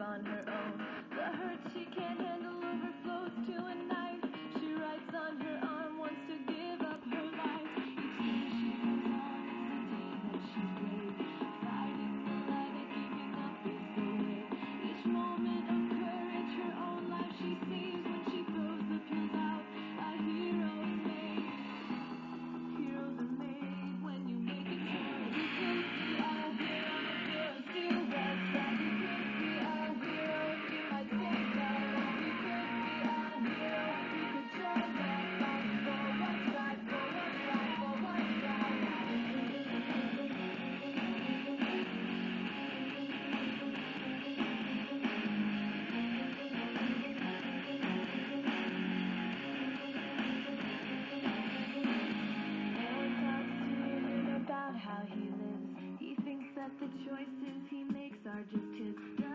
on her But the choices he makes are just his.